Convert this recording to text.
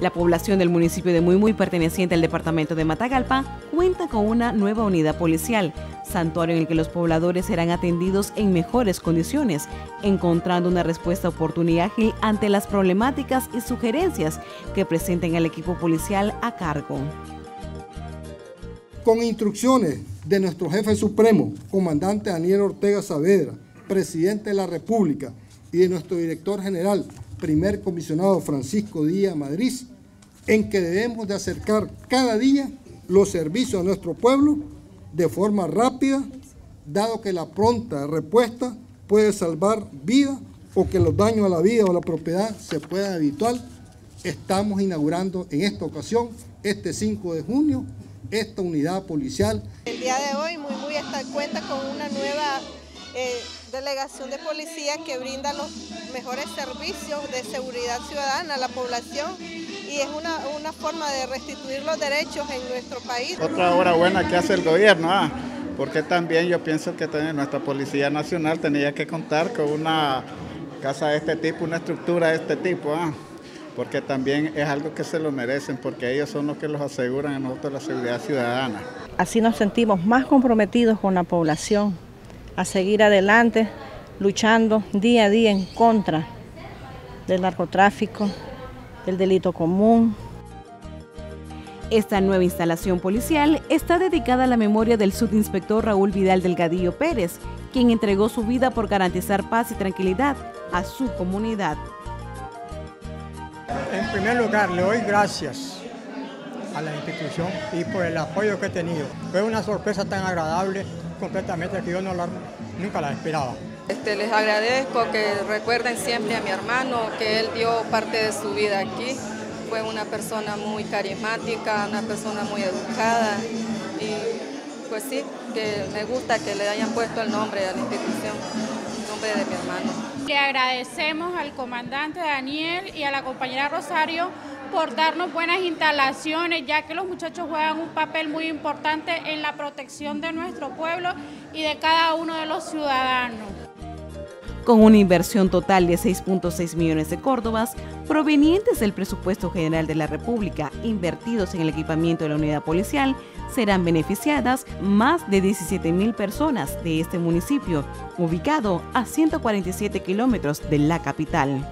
La población del municipio de Muy Muy, perteneciente al departamento de Matagalpa, cuenta con una nueva unidad policial, santuario en el que los pobladores serán atendidos en mejores condiciones, encontrando una respuesta oportuna y ágil ante las problemáticas y sugerencias que presenten al equipo policial a cargo. Con instrucciones de nuestro jefe supremo, comandante Daniel Ortega Saavedra, presidente de la República, y de nuestro director general, primer comisionado Francisco Díaz Madrid, en que debemos de acercar cada día los servicios a nuestro pueblo de forma rápida, dado que la pronta respuesta puede salvar vida o que los daños a la vida o a la propiedad se puedan evitar. Estamos inaugurando en esta ocasión, este 5 de junio, esta unidad policial. El día de hoy muy muy cuenta con una nueva eh, delegación de policía que brinda los mejores servicios de seguridad ciudadana a la población y es una, una forma de restituir los derechos en nuestro país. Otra obra buena que hace el gobierno, ¿ah? porque también yo pienso que nuestra Policía Nacional tenía que contar con una casa de este tipo, una estructura de este tipo, ¿ah? porque también es algo que se lo merecen, porque ellos son los que los aseguran a nosotros la seguridad ciudadana. Así nos sentimos más comprometidos con la población, a seguir adelante, luchando día a día en contra del narcotráfico, del delito común. Esta nueva instalación policial está dedicada a la memoria del subinspector Raúl Vidal Delgadillo Pérez, quien entregó su vida por garantizar paz y tranquilidad a su comunidad. En primer lugar, le doy gracias a la institución y por el apoyo que he tenido. Fue una sorpresa tan agradable completamente que yo no nunca la esperaba. Este, les agradezco que recuerden siempre a mi hermano que él dio parte de su vida aquí. Fue una persona muy carismática, una persona muy educada y pues sí, que me gusta que le hayan puesto el nombre a la institución, el nombre de mi hermano. Le agradecemos al comandante Daniel y a la compañera Rosario por darnos buenas instalaciones, ya que los muchachos juegan un papel muy importante en la protección de nuestro pueblo y de cada uno de los ciudadanos. Con una inversión total de 6.6 millones de córdobas provenientes del presupuesto general de la República invertidos en el equipamiento de la unidad policial, serán beneficiadas más de 17 mil personas de este municipio, ubicado a 147 kilómetros de la capital.